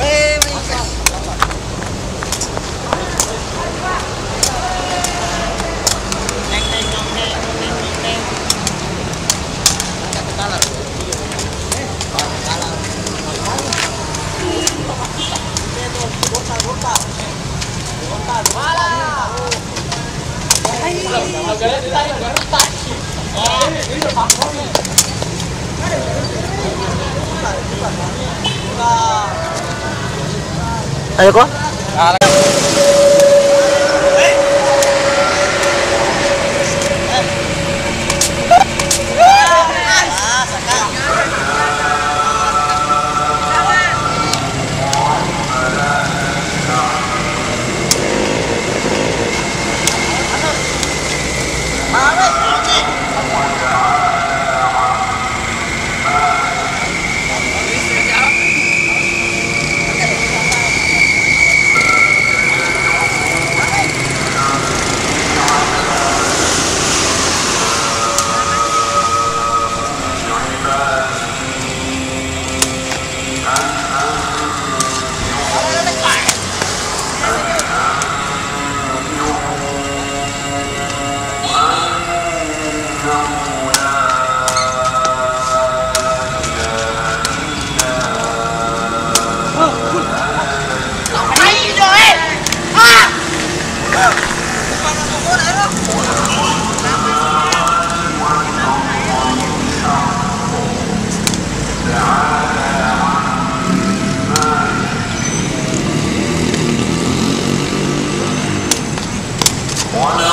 Hey! 大哥 One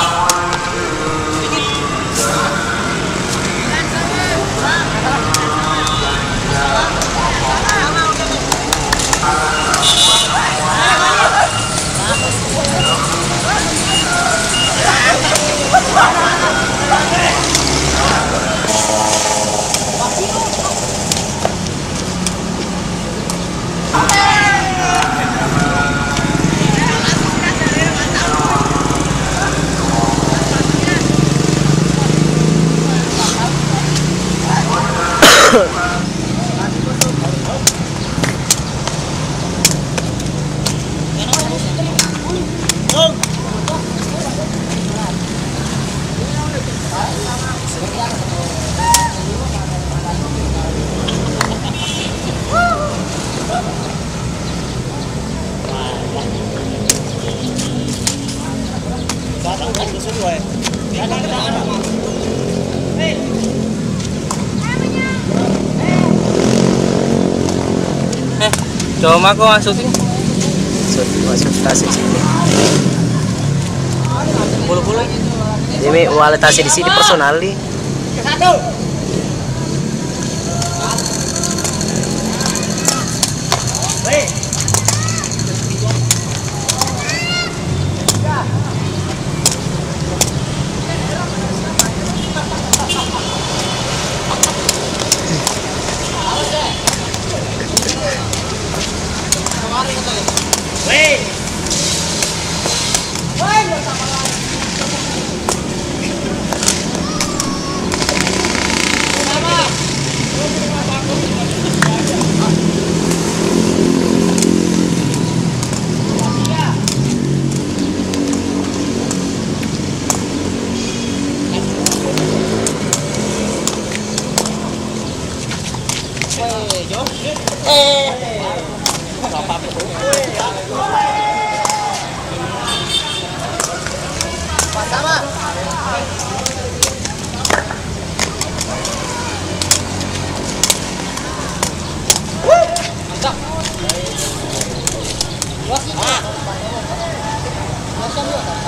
Coba aku masuk. Syuting masuk tasik sini. Bulu-bulu. Jadi wala tasik di sini personal nih. Woi. Pasaba. Mantap. Wah. Masuk.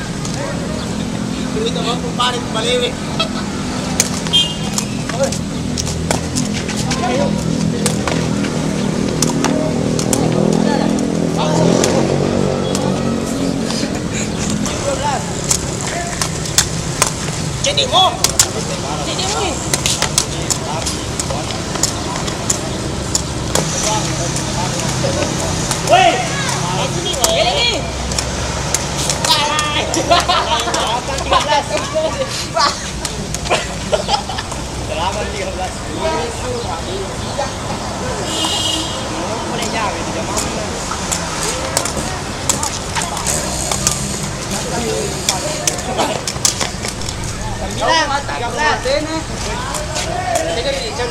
Tumito ako kung parit baliwi. Jadi, oh! Delapan tiga belas. Boleh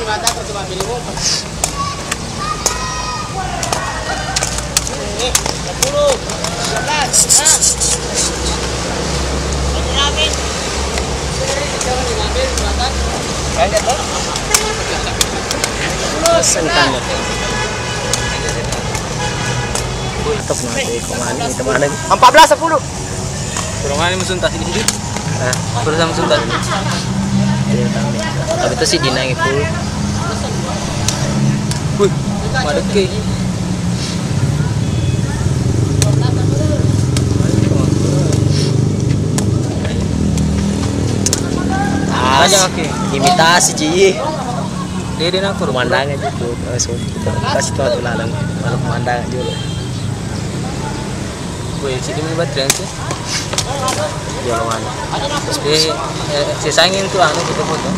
bata ko sa bili mo. Sepuluh, tiga belas. Nah. Ini namin. Kaya to? Saan ka na? Ito po natin kumain. Ito mana? Ang 14, 10. Kurungan mo suntas ini. Ah, Terus sama. Tapi itu sih dinang itu. Wih, madek ke. Ah, oke. Imitasi Ji. Dia dia nak. Pemandangan itu. Langsung kita kasih tahu tuh lalang. Malu pemandangan juga. Wih, sini mau baterai sih. Jalan mana? Terus dia eh, si sangin tuh anu kita foto.